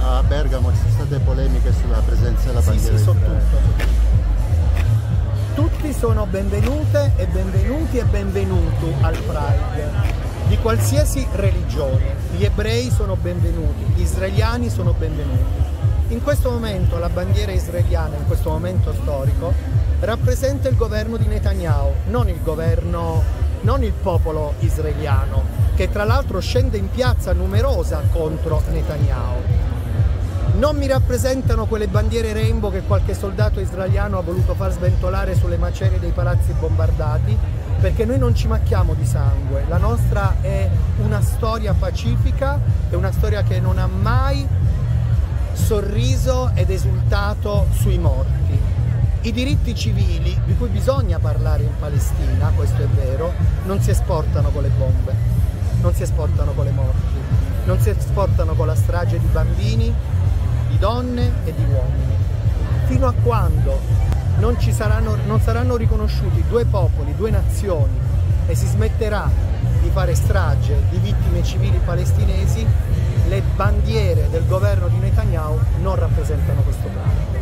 a Bergamo ci sono state polemiche sulla presenza della bandiera sì, sì. Tutti sono benvenute e benvenuti e benvenuto al Pride di qualsiasi religione. Gli ebrei sono benvenuti, gli israeliani sono benvenuti. In questo momento la bandiera israeliana, in questo momento storico, rappresenta il governo di Netanyahu, non il governo, non il popolo israeliano, che tra l'altro scende in piazza numerosa contro Netanyahu. Non mi rappresentano quelle bandiere rainbow che qualche soldato israeliano ha voluto far sventolare sulle macerie dei palazzi bombardati, perché noi non ci macchiamo di sangue, la nostra è una storia pacifica, è una storia che non ha mai sorriso ed esultato sui morti. I diritti civili, di cui bisogna parlare in Palestina, questo è vero, non si esportano con le bombe, non si esportano con le morti, non si esportano con la strage di bambini, di donne e di uomini. Fino a quando non, saranno, non saranno riconosciuti due popoli, due nazioni e si smetterà di fare strage di vittime civili palestinesi, le bandiere del governo di Netanyahu non rappresentano questo piano.